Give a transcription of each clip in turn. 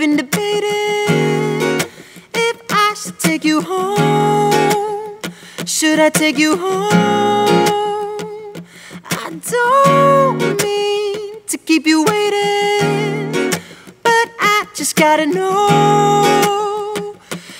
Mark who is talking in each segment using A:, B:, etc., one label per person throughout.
A: been debating if I should take you home. Should I take you home? I don't mean to keep you waiting, but I just gotta know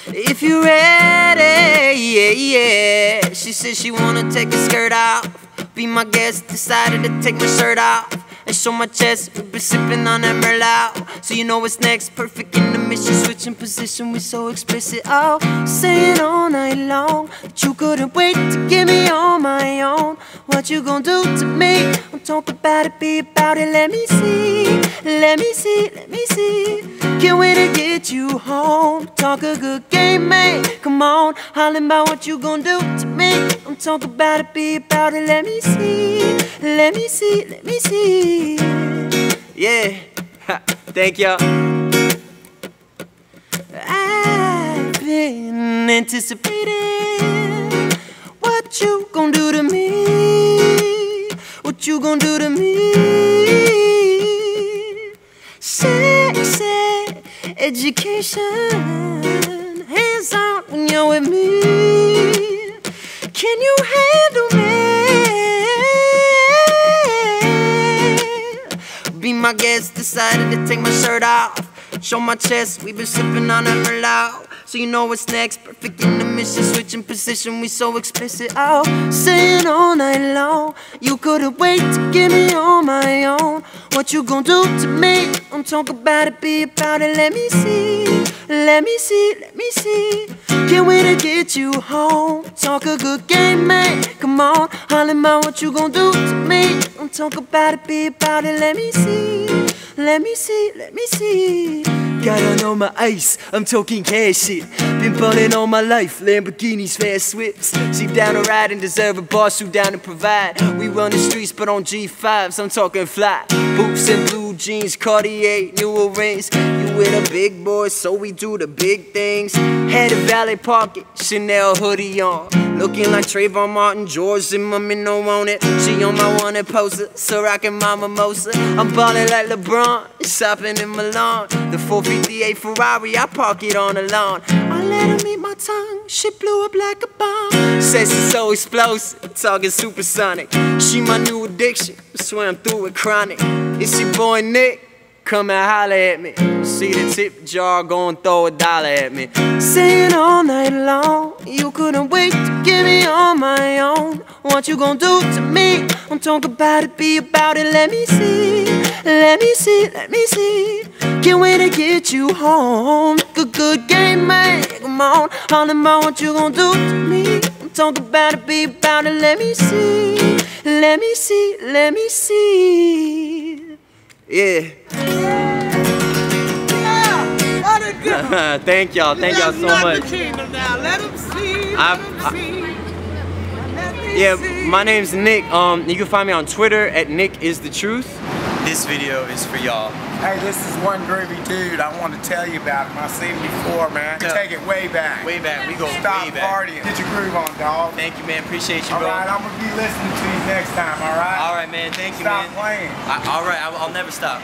A: if you're ready. Yeah, yeah. She said she wanna take her skirt off. Be my guest, decided to take my shirt off and show my chest. We've been sipping on that Merlot, so you know what's next. Perfect in the mission, switching position. We so explicit. Oh, saying all night long that you couldn't wait to get me on my own. What you gonna do to me? Talk about it, be about it. Let me see, let me see, let me see. Can't wait to get you home. Talk a good game, man. Come on, hollering about what you gonna do to me. I'm talk about it, be about it. Let me see, let me see, let me see. Yeah, thank y'all. I've been anticipating what you gonna do to. What you gonna do to me? Sexy education, hands on when you're with me. Can you handle me? Be my guest, decided to take my shirt off. Show my chest, we've been sipping on that Merlot. So you know what's next, perfect in the mission, switching position, we so explicit. Oh, saying all night long, you couldn't wait to get me on my own. What you gonna do to me? Don't talk about it, be about it. Let me see, let me see, let me see. Can't wait to get you home. Talk a good game, man. Come on, holler about what you gonna do to me. Don't talk about it, be about it. Let me see, let me see, let me see. Got on all my ice, I'm talking cash shit. Been ballin' all my life, Lamborghinis, fast whips. She down to ride and deserve a boss who down to provide. We run the streets, but on G5s, I'm talking fly. Boots and blue jeans, Cartier, new rings. With a big boy, so we do the big things. Had a valet pocket, Chanel hoodie on. Looking like Trayvon Martin, George Zimmerman, no on it. She on my wanted poster, so rockin' my mimosa. I'm ballin' like LeBron, shopping in Milan. The 458 Ferrari, I park it on the lawn. I let her meet my tongue, she blew up like a bomb. Says she's so explosive, talking supersonic. She my new addiction, swam through it chronic. It's your boy Nick. Come and holler at me. See the tip jar, go and throw a dollar at me. Saying all night long, you couldn't wait to get me on my own. What you gonna do to me? Don't talk about it, be about it. Let me see, let me see, let me see. Can't wait to get you home. Good, good game, man. Come on, holler about what you gonna do to me. Don't talk about it, be about it. Let me see, let me see, let me see. Yeah.
B: Yeah, let it go.
C: thank y'all, thank y'all so much.
B: The kingdom now. Let 'em see.
C: I- I- Yeah, my name's Nick. Um, you can find me on Twitter at Nick is the truth.
D: This video is for y'all.
E: Hey, this is one groovy dude. I want to tell you about him. I've seen him before, man.
D: Yeah.
E: Take it way back.
D: Way back, we go
E: Stop
D: way back.
E: partying. Get your groove on, dog.
D: Thank you, man. Appreciate you,
E: All
D: bro.
E: right, I'm gonna be listening to you next time. All right.
D: All right, man. Thank you,
E: Stop
D: man.
E: playing.
D: I, all right, I, I'll never stop.